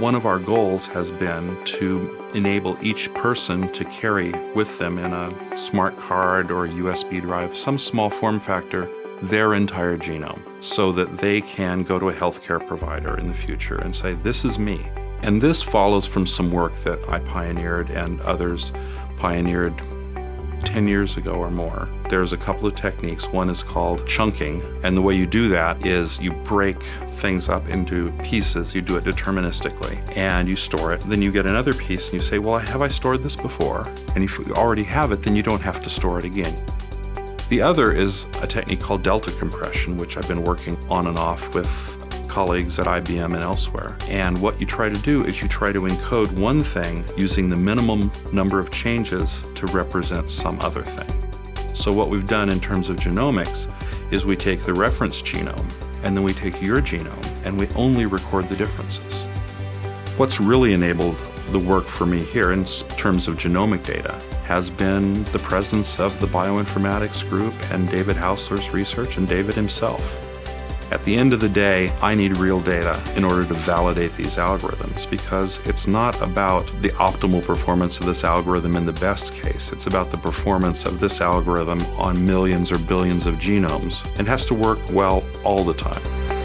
One of our goals has been to enable each person to carry with them in a smart card or USB drive, some small form factor, their entire genome so that they can go to a healthcare provider in the future and say, This is me. And this follows from some work that I pioneered and others pioneered 10 years ago or more. There's a couple of techniques. One is called chunking, and the way you do that is you break things up into pieces. You do it deterministically and you store it. Then you get another piece and you say, Well, have I stored this before? And if you already have it, then you don't have to store it again. The other is a technique called delta compression, which I've been working on and off with colleagues at IBM and elsewhere. And what you try to do is you try to encode one thing using the minimum number of changes to represent some other thing. So what we've done in terms of genomics is we take the reference genome and then we take your genome and we only record the differences. What's really enabled the work for me here in terms of genomic data has been the presence of the bioinformatics group and David Haussler's research and David himself. At the end of the day, I need real data in order to validate these algorithms because it's not about the optimal performance of this algorithm in the best case. It's about the performance of this algorithm on millions or billions of genomes and has to work well all the time.